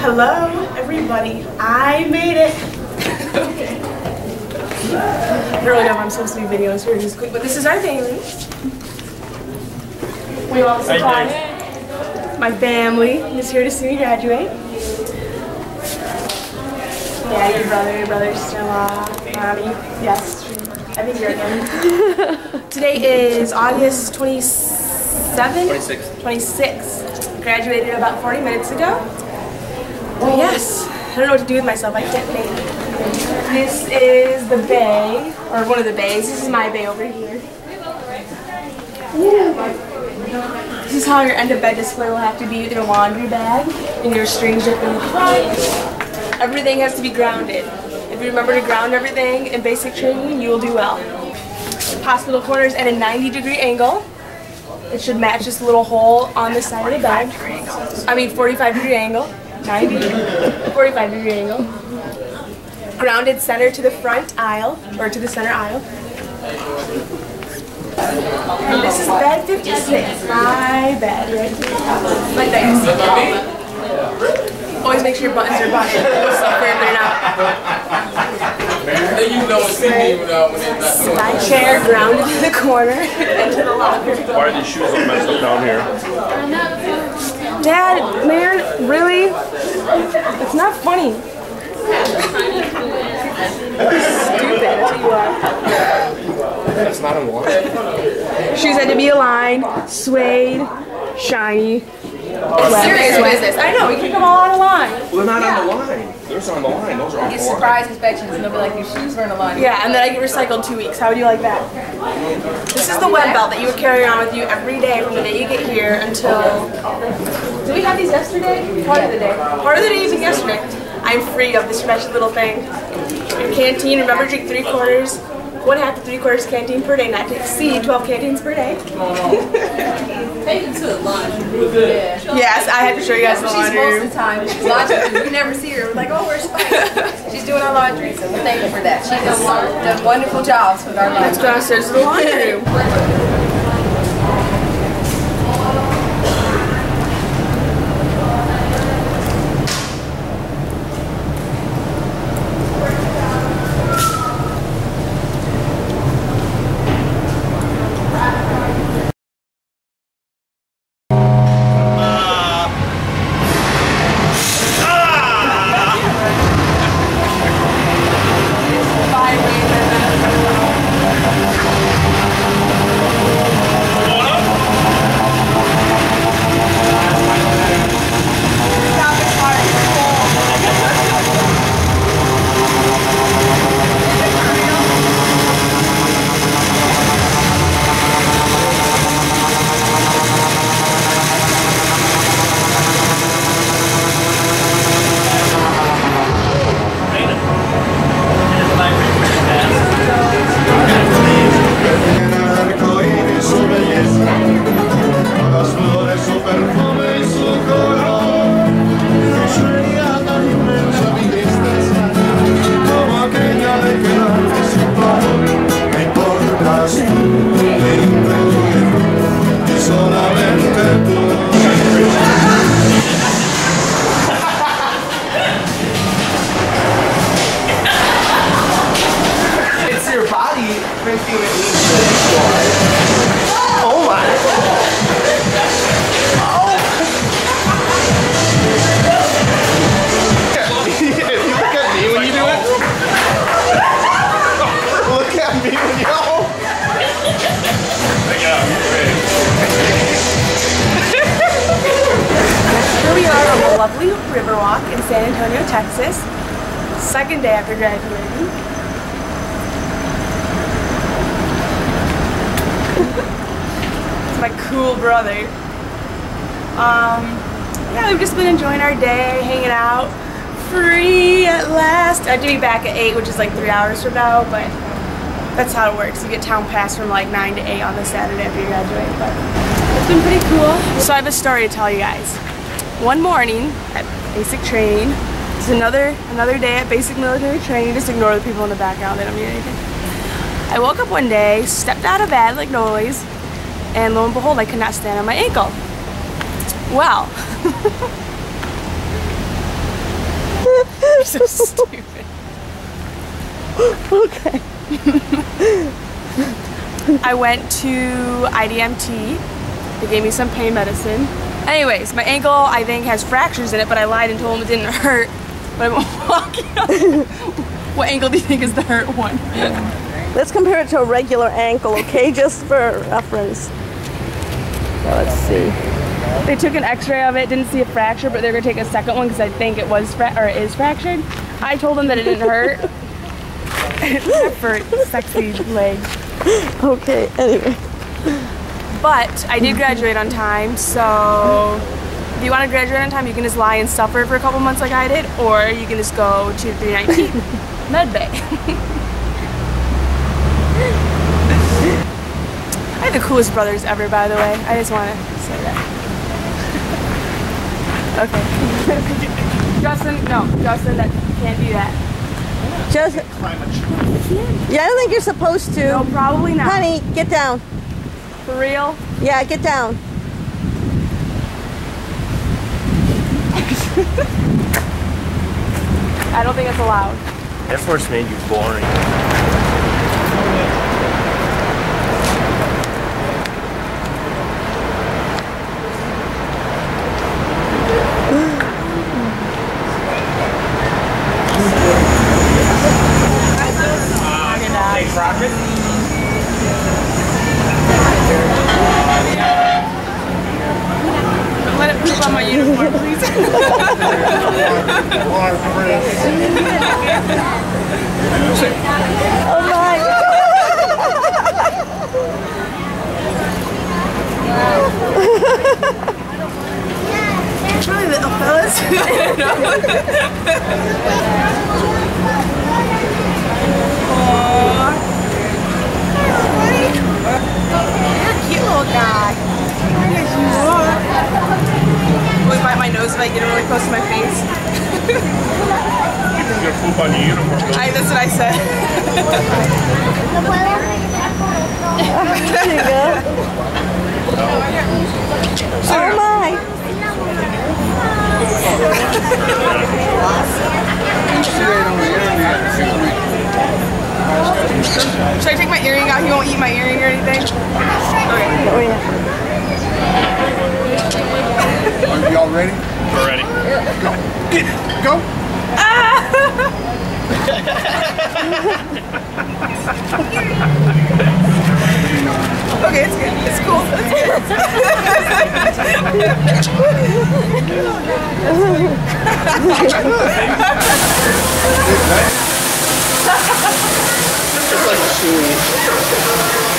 Hello, everybody. I made it. I don't really know if I'm supposed to be videos here just quick, but this is our family. We all surprised. My family is here to see me graduate. Yeah, your brother, your brother, sister-in-law, mommy. Yes, I think you're again. Today is August 27th? 26th. 26th. Graduated about 40 minutes ago. Yes, I don't know what to do with myself. I can't think. This is the bay, or one of the bays. This is my bay over here. This is how your end of bed display will have to be with your laundry bag and your strings up in the front. Everything has to be grounded. If you remember to ground everything in basic training, you will do well. Hospital corners at a 90 degree angle. It should match this little hole on the side of the bed. I mean 45 degree angle. 90, 45 degree angle. Grounded center to the front aisle, or to the center aisle. And this is bed 56, my bed, right here. Like that. Always make sure your buttons are buttoned. So they're not. Then you know it's Cindy when, uh, when they're not doing My chair grounded in the corner into the locker. Why are these shoes all messed up down here? Dad, man, really? It's not funny. Stupid, that's what you are. That's not a line. Shoes had to be aligned, suede, shiny. Serious business. I know, we kick them all on of line. Well, they're not on the line. Those are on the line. Those are off Get the line. surprise inspections and they'll be like, your shoes weren't aligned. Yeah, and then I get recycled two weeks. How would you like that? This is the web belt that you would carry around with you every day from the day you get here until. Did we have these yesterday? Part of the day. Part of the day even yesterday. I'm free of this special little thing. Your canteen, remember drink three quarters, one half to three quarters canteen per day, not to exceed 12 canteens per day. Taken to the lunch. Yes, I had to show you guys the laundry. She's most of the time. She's. We never see her. We're like, oh, where's Spice? She's doing our laundry, so we thank her for that. She does done wonderful jobs with our Let's laundry. go downstairs to the laundry room. lovely Riverwalk in San Antonio, Texas. Second day after graduating. it's my cool brother. Um, yeah, we've just been enjoying our day, hanging out. Free at last. I have to be back at 8, which is like 3 hours from now, but that's how it works. You get town pass from like 9 to 8 on the Saturday after you graduate, but it's been pretty cool. So I have a story to tell you guys. One morning at basic training, it's another another day at basic military training. Just ignore the people in the background, they don't mean anything. I woke up one day, stepped out of bed like always, and lo and behold, I could not stand on my ankle. Well, so stupid. Okay. I went to IDMT. They gave me some pain medicine. Anyways, my ankle I think has fractures in it, but I lied and told him it didn't hurt. But I'm walking what ankle do you think is the hurt one? Let's compare it to a regular ankle, okay? Just for reference. So let's see. They took an X-ray of it, didn't see a fracture, but they're gonna take a second one because I think it was fra- or it is fractured. I told them that it didn't hurt. Except for sexy leg. Okay, anyway. But I did graduate on time, so if you want to graduate on time, you can just lie and suffer for a couple months like I did, or you can just go to 319 Med Bay. I have the coolest brothers ever, by the way. I just want to say that. Okay. Justin, no, Justin, that can't do that. Just. Yeah, I don't think you're supposed to. No, probably not. Honey, get down. For real? Yeah, get down. I don't think it's allowed. Air Force made you boring. Thanks, Rocket. Let it poop on my uniform, please. Oh my. really little fellas. Cute little guy. Yes, you are. Will he bite my nose if I get him really close to my face? You're gonna poop on your uniform. I, that's what I said. There you go. Oh my. Should I take my earring out? He won't eat my earring or anything? Okay. Oh yeah. Are y'all ready? We're ready. Go. Okay, it's like chewy.